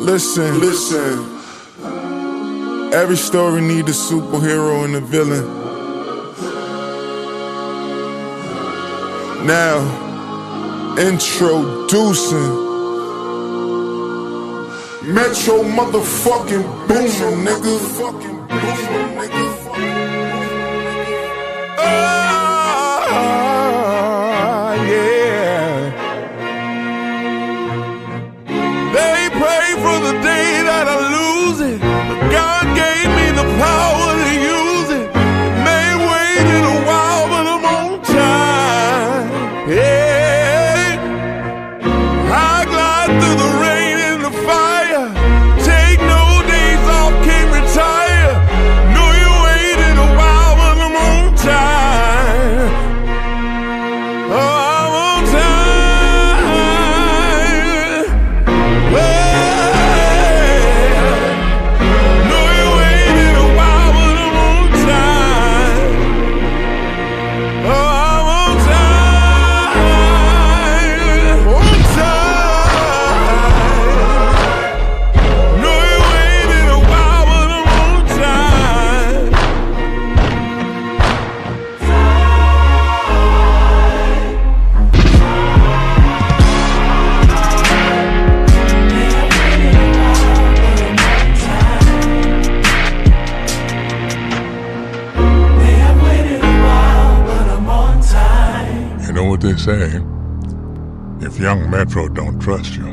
Listen, listen. Every story need a superhero and a villain. Now, introducing Metro motherfucking Boomin, nigga. Fucking Boomin, nigga. Know what they say? If young Metro don't trust you,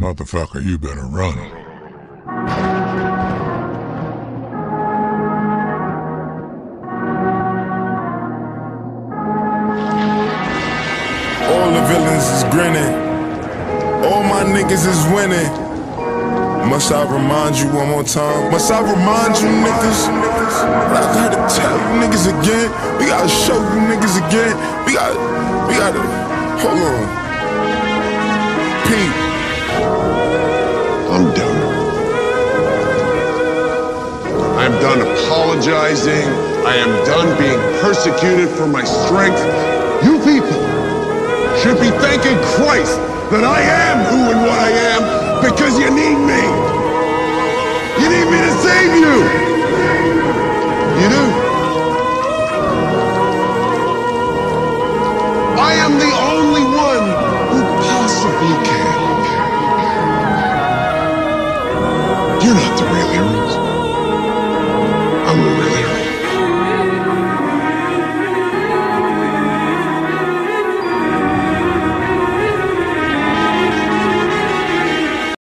motherfucker, you better run. All the villains is grinning. All my niggas is winning. Must I remind you one more time? Must I remind you niggas? I gotta tell you niggas again. Gotta show you niggas again. We gotta, we gotta, hold on. Pete, I'm done. I am done apologizing. I am done being persecuted for my strength. You people should be thanking Christ that I am who and what I am because you need